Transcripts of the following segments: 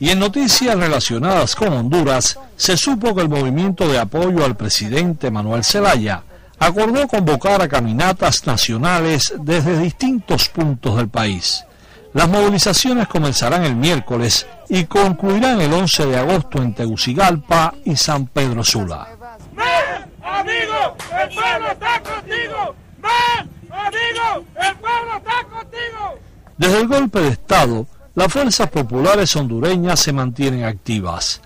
Y en noticias relacionadas con Honduras, se supo que el movimiento de apoyo al presidente Manuel Zelaya acordó convocar a caminatas nacionales desde distintos puntos del país. Las movilizaciones comenzarán el miércoles y concluirán el 11 de agosto en Tegucigalpa y San Pedro Sula. amigo! ¡El pueblo está contigo! amigo! ¡El pueblo está contigo! Desde el golpe de Estado, las fuerzas populares hondureñas se mantienen activas.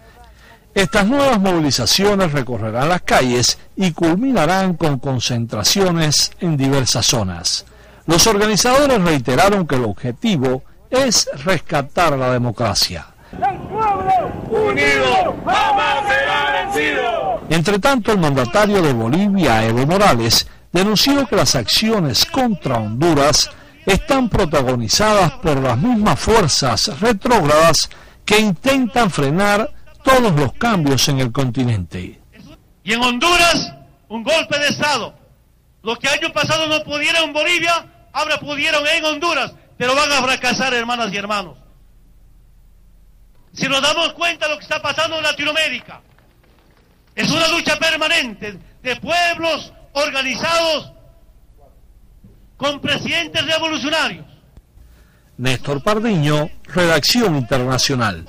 Estas nuevas movilizaciones recorrerán las calles y culminarán con concentraciones en diversas zonas. Los organizadores reiteraron que el objetivo es rescatar la democracia. ¡El pueblo unido jamás será vencido! Entre tanto, el mandatario de Bolivia, Evo Morales, denunció que las acciones contra Honduras están protagonizadas por las mismas fuerzas retrógradas que intentan frenar todos los cambios en el continente. Y en Honduras, un golpe de Estado. Lo que año pasado no pudieron en Bolivia, ahora pudieron en Honduras, pero van a fracasar, hermanas y hermanos. Si nos damos cuenta de lo que está pasando en Latinoamérica, es una lucha permanente de pueblos organizados con presidentes revolucionarios. Néstor Pardiño, Redacción Internacional.